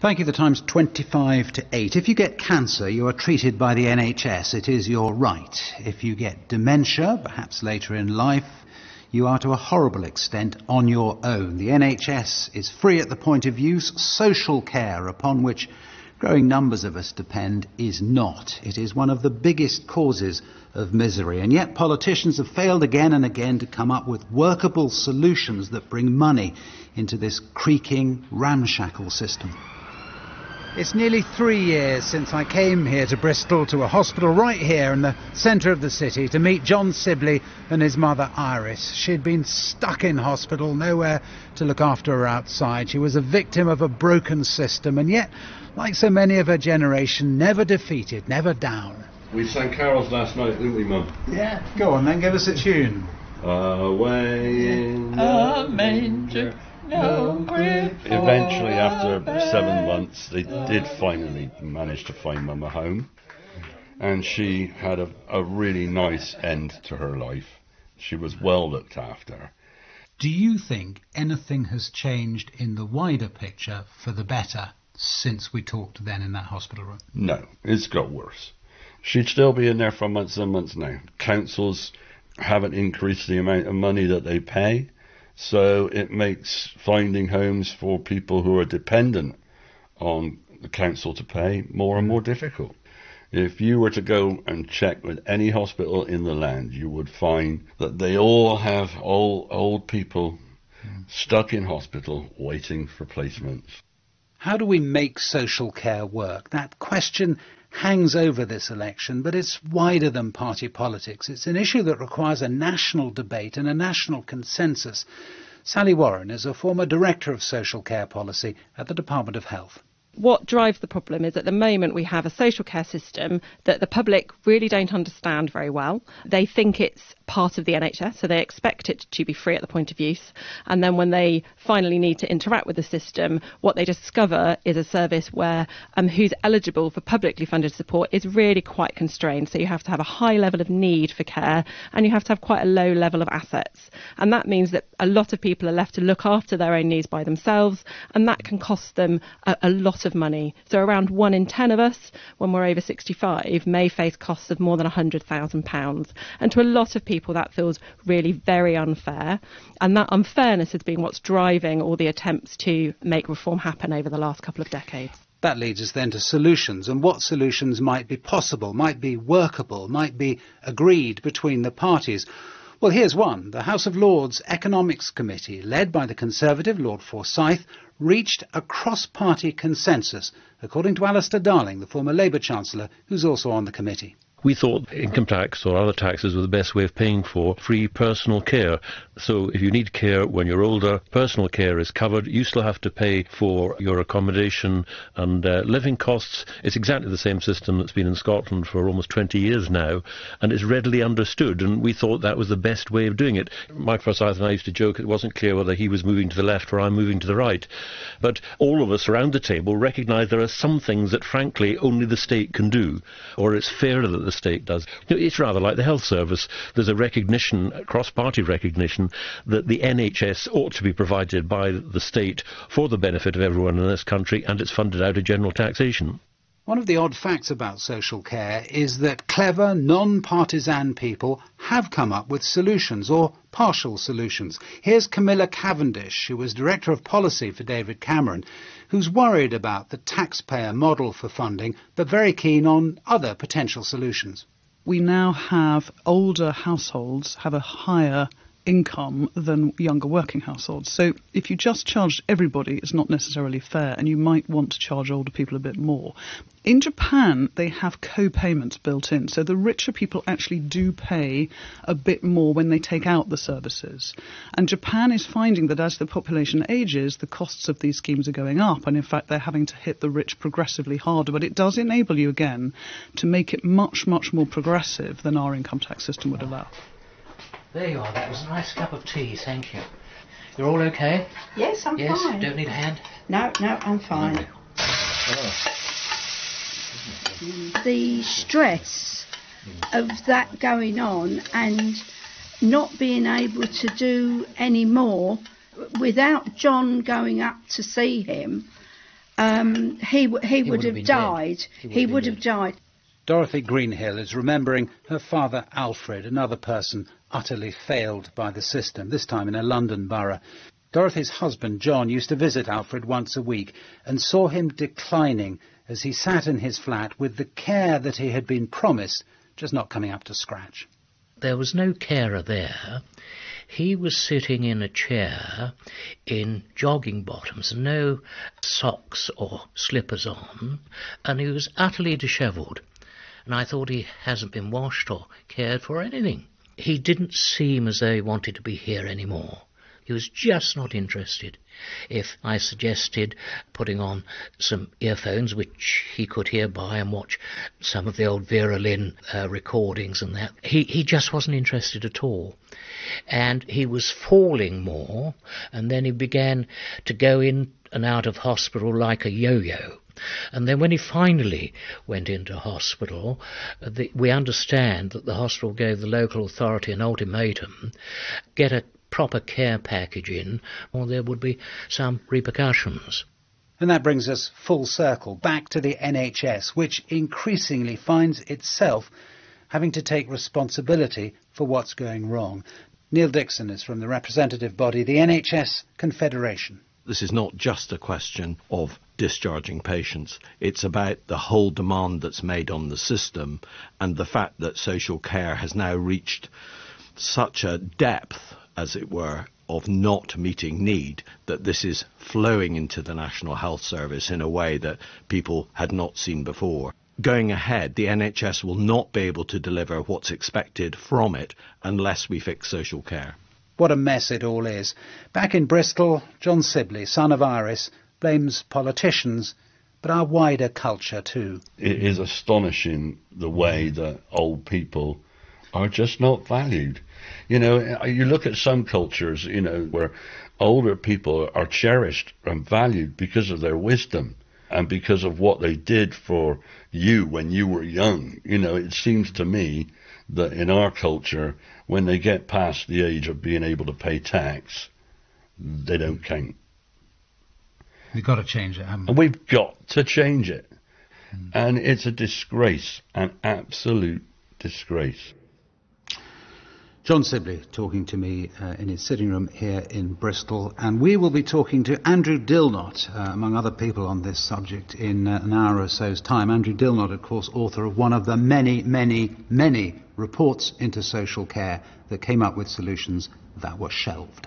Thank you. The time's 25 to 8. If you get cancer, you are treated by the NHS. It is your right. If you get dementia, perhaps later in life, you are to a horrible extent on your own. The NHS is free at the point of use. Social care, upon which growing numbers of us depend, is not. It is one of the biggest causes of misery. And yet politicians have failed again and again to come up with workable solutions that bring money into this creaking, ramshackle system. It's nearly three years since I came here to Bristol to a hospital right here in the centre of the city to meet John Sibley and his mother Iris. She'd been stuck in hospital, nowhere to look after her outside. She was a victim of a broken system and yet, like so many of her generation, never defeated, never down. We sang carols last night, didn't we, Mum? Yeah, go on then, give us a tune. Away in a manger. No uh, Eventually, after seven months, they did finally manage to find Mum a home. And she had a, a really nice end to her life. She was well looked after. Do you think anything has changed in the wider picture for the better since we talked then in that hospital room? No, it's got worse. She'd still be in there for months and months now. Councils haven't increased the amount of money that they pay. So it makes finding homes for people who are dependent on the council to pay more and more mm. difficult. If you were to go and check with any hospital in the land, you would find that they all have old, old people mm. stuck in hospital waiting for placements. How do we make social care work? That question hangs over this election, but it's wider than party politics. It's an issue that requires a national debate and a national consensus. Sally Warren is a former Director of Social Care Policy at the Department of Health what drives the problem is at the moment we have a social care system that the public really don't understand very well. They think it's part of the NHS, so they expect it to be free at the point of use. And then when they finally need to interact with the system, what they discover is a service where um, who's eligible for publicly funded support is really quite constrained. So you have to have a high level of need for care and you have to have quite a low level of assets. And that means that a lot of people are left to look after their own needs by themselves, and that can cost them a, a lot of money. So around one in ten of us, when we're over 65, may face costs of more than £100,000. And to a lot of people, that feels really very unfair. And that unfairness has been what's driving all the attempts to make reform happen over the last couple of decades. That leads us then to solutions and what solutions might be possible, might be workable, might be agreed between the parties. Well, here's one. The House of Lords Economics Committee, led by the Conservative Lord Forsyth, reached a cross-party consensus, according to Alistair Darling, the former Labour Chancellor, who's also on the committee. We thought income tax or other taxes were the best way of paying for free personal care. So if you need care when you're older, personal care is covered. You still have to pay for your accommodation and uh, living costs. It's exactly the same system that's been in Scotland for almost 20 years now, and it's readily understood. And we thought that was the best way of doing it. Mike Forsyth and I used to joke it wasn't clear whether he was moving to the left or I'm moving to the right. But all of us around the table recognise there are some things that, frankly, only the state can do, or it's fairer that the state does. It's rather like the health service. There's a recognition, cross-party recognition, that the NHS ought to be provided by the state for the benefit of everyone in this country, and it's funded out of general taxation. One of the odd facts about social care is that clever, non-partisan people have come up with solutions or partial solutions. Here's Camilla Cavendish, who was Director of Policy for David Cameron, who's worried about the taxpayer model for funding, but very keen on other potential solutions. We now have older households have a higher income than younger working households. So if you just charge everybody, it's not necessarily fair, and you might want to charge older people a bit more. In Japan, they have co-payments built in, so the richer people actually do pay a bit more when they take out the services. And Japan is finding that as the population ages, the costs of these schemes are going up, and in fact, they're having to hit the rich progressively harder. But it does enable you again to make it much, much more progressive than our income tax system would allow. There you are. That was a nice cup of tea. Thank you. You're all okay? Yes, I'm fine. yes? Don't need a hand? No, no, I'm fine. Oh. The stress of that going on and not being able to do any more without John going up to see him um, he w- he, would, would have have been dead. died. He would He have would have dead. died. Dorothy Greenhill is remembering her father Alfred, another person utterly failed by the system, this time in a London borough. Dorothy's husband John used to visit Alfred once a week and saw him declining as he sat in his flat with the care that he had been promised just not coming up to scratch. There was no carer there. He was sitting in a chair in jogging bottoms, no socks or slippers on, and he was utterly dishevelled. And I thought he hasn't been washed or cared for or anything. He didn't seem as though he wanted to be here anymore. He was just not interested. If I suggested putting on some earphones, which he could hear by and watch some of the old Vera Lynn uh, recordings and that, he, he just wasn't interested at all. And he was falling more, and then he began to go in and out of hospital like a yo-yo. And then when he finally went into hospital, uh, the, we understand that the hospital gave the local authority an ultimatum, get a proper care package in, or there would be some repercussions. And that brings us full circle back to the NHS, which increasingly finds itself having to take responsibility for what's going wrong. Niall Dickson is from the representative body, the NHS Confederation. This is not just a question of discharging patients. It's about the whole demand that's made on the system and the fact that social care has now reached such a depth, as it were, of not meeting need that this is flowing into the National Health Service in a way that people had not seen before. Going ahead, the NHS will not be able to deliver what's expected from it unless we fix social care. What a mess it all is. Back in Bristol, John Sibley, son of Iris, blames politicians, but our wider culture too. It is astonishing the way that old people are just not valued. You know, you look at some cultures, you know, where older people are cherished and valued because of their wisdom and because of what they did for you when you were young. You know, it seems to me that in our culture, when they get past the age of being able to pay tax, they don't count. We've got to change it, haven't we? And we've got to change it. Hmm. And it's a disgrace, an absolute disgrace. John Sibley talking to me uh, in his sitting room here in Bristol, and we will be talking to Andrew Dilnot, uh, among other people, on this subject in uh, an hour or so's time. Andrew Dilnot, of course, author of one of the many, many, many reports into social care that came up with solutions that were shelved.